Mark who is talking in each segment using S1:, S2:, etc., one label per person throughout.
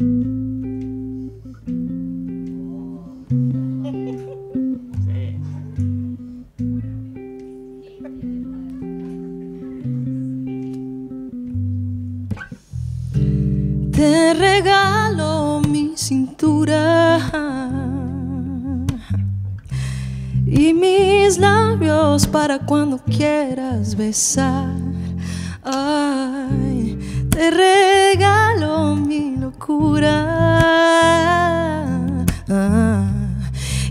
S1: Te regalo mi cintura y mis labios para cuando quieras besar. Te regalo locura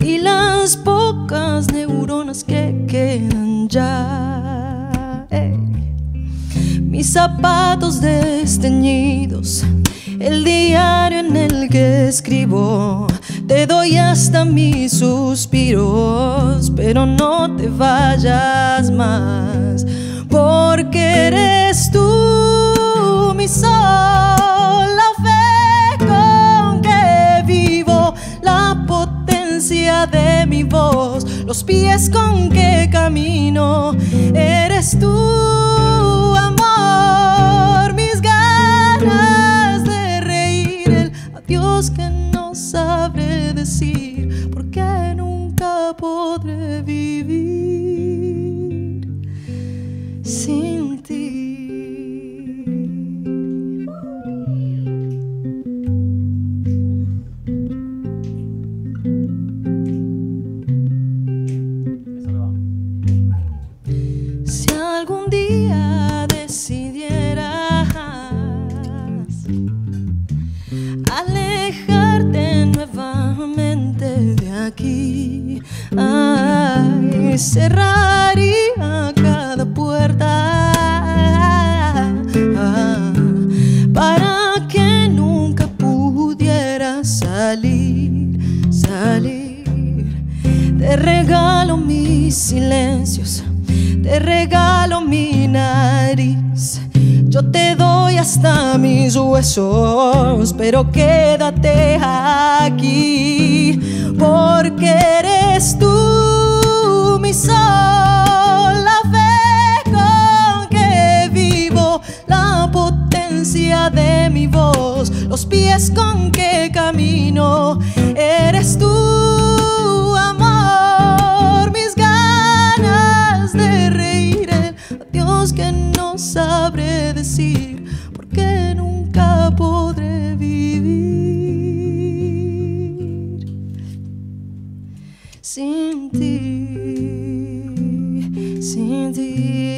S1: y las pocas neuronas que quedan ya. Mis zapatos desteñidos el diario en el que escribo. Te doy hasta mis suspiros, pero no te vayas más, porque eres tú de mi voz, los pies con que camino, eres tú, amor, mis ganas Dios que no sabré decir, porque nunca podré vivir decidieras alejarte nuevamente de aquí. Cerraría cada puerta para que nunca pudiera salir, salir. Te regalo mis silencios, te regalo mi nariz. Yo te doy hasta mis huesos, pero quédate aquí, porque eres tú mi sol, la fe con que vivo, la potencia de mi voz, los pies con que camino sentir, sentir.